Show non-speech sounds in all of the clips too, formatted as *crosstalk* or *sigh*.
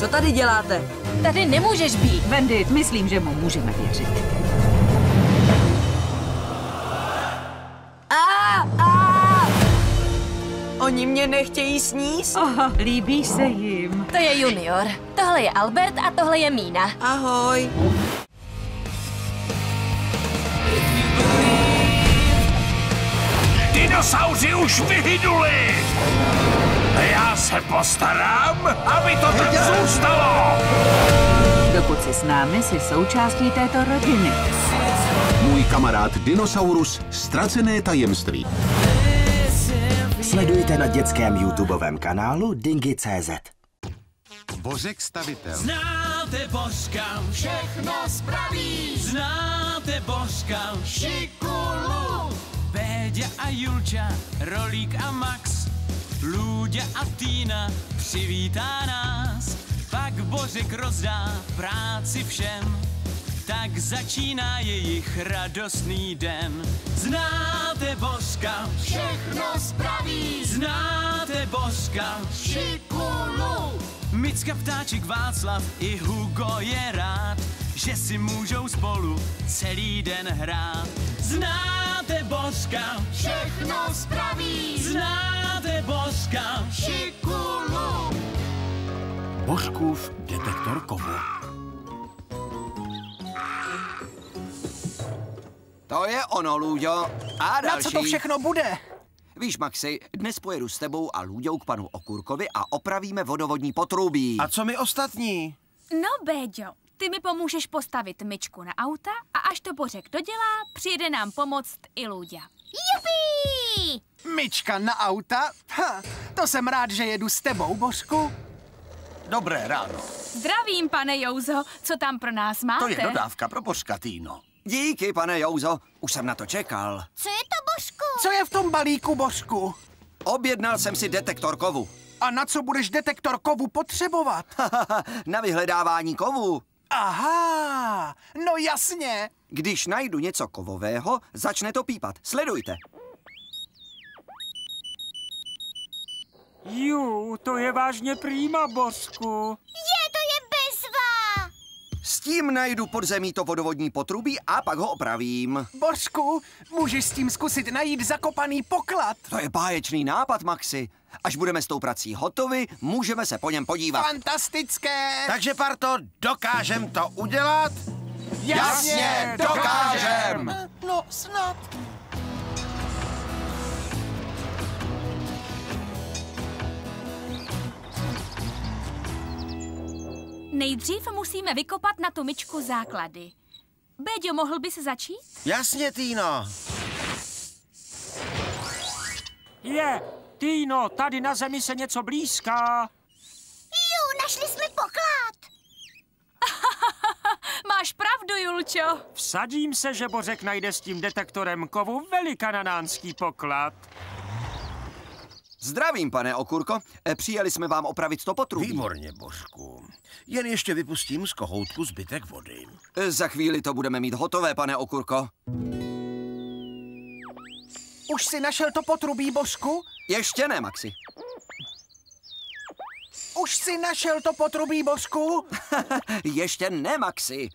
Co tady děláte? Tady nemůžeš být. Wendy, myslím, že mu můžeme věřit. A, a! Oni mě nechtějí sníst? Aha, líbí se jim. To je Junior. Tohle je Albert a tohle je Mína. Ahoj. Dinosauři už vyhynuli! A já se postarám, aby to tak zůstalo! Dokud jsi s námi, jsi součástí této rodiny. Můj kamarád Dinosaurus Ztracené tajemství. Sledujte na dětském YouTubeovém kanálu Dingy.cz. Bořek stavitel. Znáte Božka, všechno spraví. Znáte Božka, šikulu. Béďa a Julča, Rolík a Max, Lůďa a Týna přivítá nás. Pak Bořek rozdá práci všem, tak začíná jejich radostný den. Znáte Božka, všechno spraví. Znáte Božka, šikulu. Micka, ptáček, Václav i Hugo je rád, že si můžou spolu celý den hrát. Znáte Božka, všechno spraví. Znáte Božka, šikulu. Božkův detektor kovu. To je ono, Lůďo. A další. Na co to všechno bude? Víš, Maxi, dnes pojedu s tebou a Lůďou k panu Okurkovi a opravíme vodovodní potrubí. A co my ostatní? No, Béďo, ty mi pomůžeš postavit myčku na auta a až to Bořek dodělá, přijede nám pomoct i Lůďa. Jupi! Myčka na auta? Ha, to jsem rád, že jedu s tebou, Božku. Dobré ráno. Zdravím, pane Jouzo, co tam pro nás máte? To je dodávka pro Božka, Týno. Díky, pane Jouzo, už jsem na to čekal. Co je to, Božku? Co je v tom balíku, Božku? Objednal jsem si detektor kovu. A na co budeš detektor kovu potřebovat? *laughs* na vyhledávání kovu. Aha, no jasně. Když najdu něco kovového, začne to pípat. Sledujte. Jú, to je vážně prýma, Božku. Je! S tím najdu podzemí to vodovodní potrubí a pak ho opravím. Božku, můžeš s tím zkusit najít zakopaný poklad. To je báječný nápad, Maxi. Až budeme s tou prací hotovi, můžeme se po něm podívat. Fantastické! Takže, Parto, dokážem to udělat? Jasně, dokážem! No, snad. Nejdřív musíme vykopat na tu myčku základy. Béďo, mohl bys začít? Jasně, Týno. Je, Týno, tady na zemi se něco blízká. Jú, našli jsme poklad. *laughs* Máš pravdu, Julčo. Vsadím se, že Bořek najde s tím detektorem kovu velikananánský poklad. Zdravím, pane Okurko. E, Přijeli jsme vám opravit to potrubí. Výborně, Božku. Jen ještě vypustím z kohoutku zbytek vody. E, Za chvíli to budeme mít hotové, pane Okurko. Už si našel to potrubí, Božku? Ještě ne, Maxi. Už si našel to potrubí, Božku? *laughs* Ještě ne, Maxi.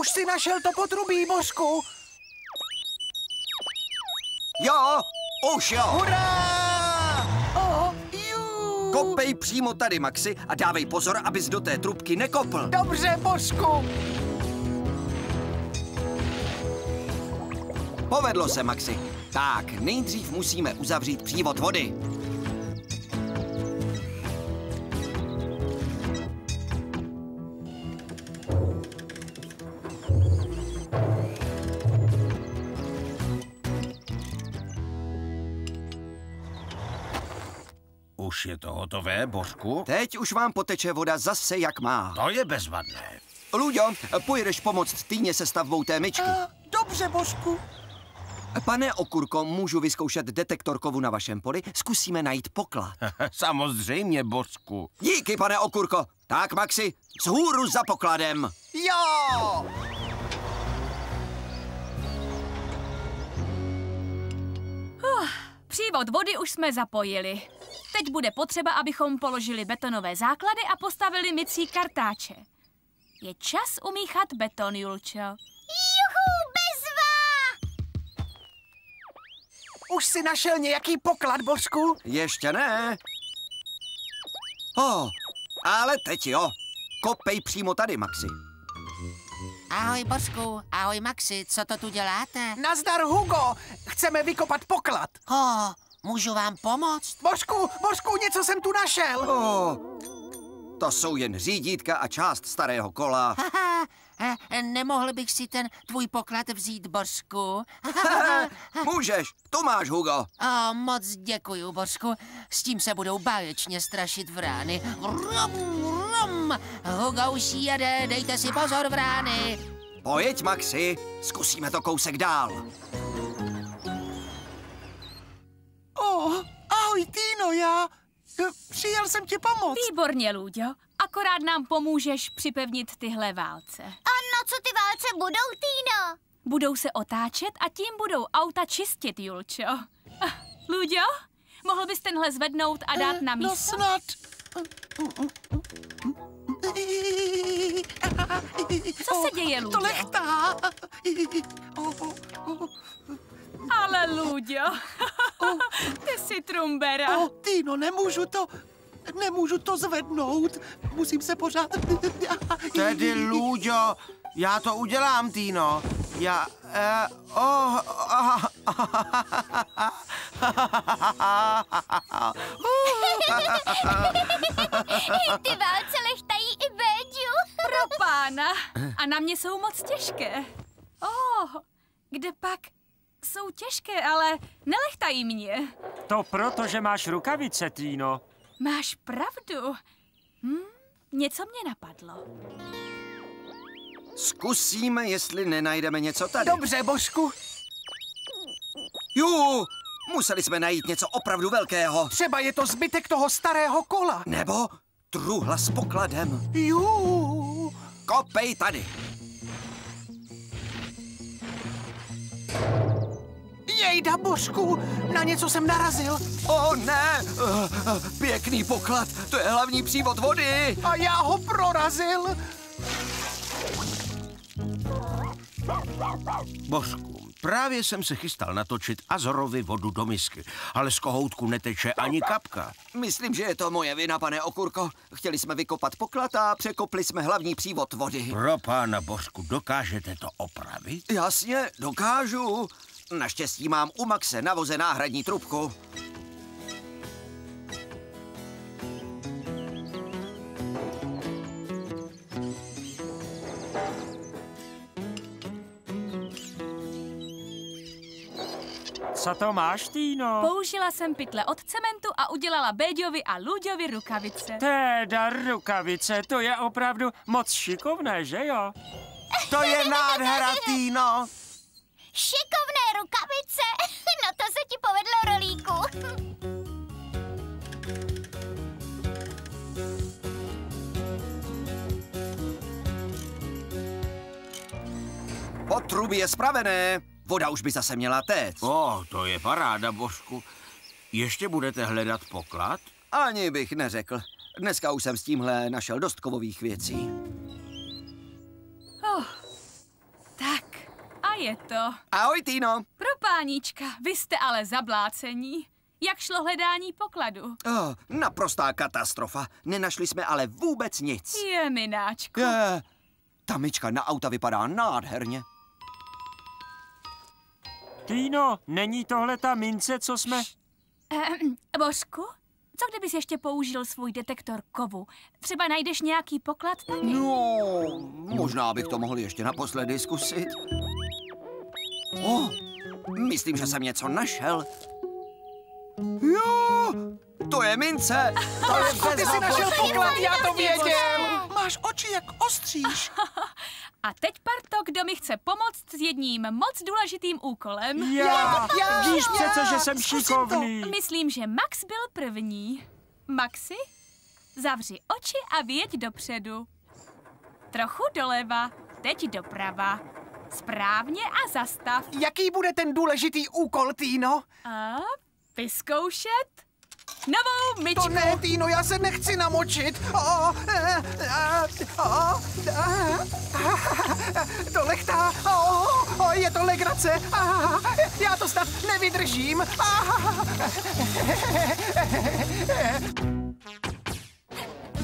Už si našel to potrubí, Božku? Jo, už jo. Hurá! Oh, jú. Kopej přímo tady, Maxi, a dávej pozor, abys do té trubky nekopl. Dobře, Božku. Povedlo se, Maxi. Tak, nejdřív musíme uzavřít přívod vody. Už je to hotové, Božku? Teď už vám poteče voda zase jak má. To je bezvadné. Luďo, pojedeš pomoct Týně se stavbou té myčky. Dobře, Božku. Pane Okurko, můžu vyzkoušet detektor kovu na vašem poli? Zkusíme najít poklad. *laughs* Samozřejmě, Božku. Díky, pane Okurko. Tak, Maxi, vzhůru za pokladem. Jo! Přívod vody už jsme zapojili. teď bude potřeba, abychom položili betonové základy a postavili mycí kartáče. Je čas umíchat beton, Julčo. Juhu, bezva! Už si našel nějaký poklad, Božku? Ještě ne. Oh, ale teď jo. Kopej přímo tady, Maxi. Ahoj, Božku, ahoj, Maxi, co to tu děláte? Nazdar, Hugo! Chceme vykopat poklad. Oh, můžu vám pomoct? Božku, Božku, něco jsem tu našel. Oh, to jsou jen řídítka a část starého kola. *laughs* Haha, eh, nemohl bych si ten tvůj poklad vzít, Božku? *laughs* Můžeš, to máš, Hugo. O, moc děkuju, Božku. S tím se budou báječně strašit vrány. Vrum, vrum. Hugo už jede, dejte si pozor, vrány. Pojď, Maxi, zkusíme to kousek dál. Oh, ahoj, Týno, já... eh, Přijel jsem ti pomoct. Výborně, Lůďo. Akorát nám pomůžeš připevnit tyhle válce. A na co ty válce budou, Týno? Budou se otáčet a tím budou auta čistit, Julčo. Ah, Lůďo, mohl bys tenhle zvednout a dát na místo? No snad. Co se děje, Lůďo? To lechtá. Ale Lůďo, *laughs* ty jsi trumbera. Oh, Týno, nemůžu to... Nemůžu to zvednout. Musím se pořád... *laughs* Tedy, Lůďo, já to udělám, Týno. Já... Uh, oh, oh, *laughs* Ty válce lechtají i Béďu. Pro pána. A na mě jsou moc těžké. Oh, kde pak jsou těžké, ale nelechtají mě. To proto, že máš rukavice, Týno. Máš pravdu. Hm, něco mě napadlo. Zkusíme, jestli nenajdeme něco tady. Dobře, Božku. Jú, museli jsme najít něco opravdu velkého. Třeba je to zbytek toho starého kola. Nebo truhla s pokladem. Jú. Kopej tady. Jejda, Božku, na něco jsem narazil. O ne, uh, pěkný poklad, to je hlavní přívod vody. A já ho prorazil. Božku, právě jsem se chystal natočit Azorovi vodu do misky, ale z kohoutku neteče ani kapka. Myslím, že je to moje vina, pane Okurko. Chtěli jsme vykopat poklad a překopli jsme hlavní přívod vody. Pro pána Božku, dokážete to opravit? Jasně, dokážu. Naštěstí mám u Maxe na voze náhradní trubku. Co to máš, Týno? Použila jsem pytle od cementu a udělala Béďovi a Luďovi rukavice. Teda rukavice, to je opravdu moc šikovné, že jo? To je nádhera, Týno. Šikovné rukavice. *laughs* No to se ti povedlo, Rolíku. Potrubí je spravené. Voda už by zase měla téct. O, to je paráda, Božku. Ještě budete hledat poklad? Ani bych neřekl. Dneska už jsem s tímhle našel dost kovových věcí. Je to. Ahoj, Týno. Pro páníčka, vy jste ale zablácení. Jak šlo hledání pokladu? Oh, naprostá katastrofa. Nenašli jsme ale vůbec nic. Je, mináčku. Je, ta myčka na auta vypadá nádherně. Týno, není tohle ta mince, co jsme... Ehm, Božku, co kdybys ještě použil svůj detektor kovu? Třeba najdeš nějaký poklad taky? No, možná bych to mohl ještě naposledy zkusit. Oh, myslím, že jsem něco našel. Jo, to je mince. To je Božku, *laughs* ty jsi našel poklad, já to věděl. Máš oči jak ostříž. *laughs* A teď, Parto, kdo mi chce pomoct s jedním moc důležitým úkolem? Já, já, víš já, přece, že jsem zkusím šikovný. Myslím, že Max byl první. Maxi, zavři oči a vyjeď dopředu. Trochu doleva, teď doprava. Správně a zastav. Jaký bude ten důležitý úkol, Týno? A vyzkoušet novou myčku. To ne, Týno, já se nechci namočit. O, eh, eh, o, eh, to lechtá. O, o, je to legrace. Ah, Já to snad nevydržím.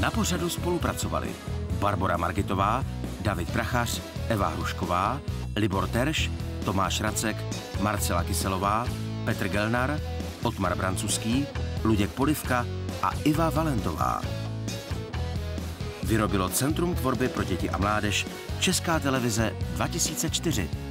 Na pořadu spolupracovali Barbara Margitová, David Prachař, Eva Hrušková, Libor Terš, Tomáš Racek, Marcela Kyselová, Petr Gelnar, Otmar Brancuský, Luděk Polivka a Iva Valentová. Vyrobilo Centrum tvorby pro děti a mládež Česká televize 2004.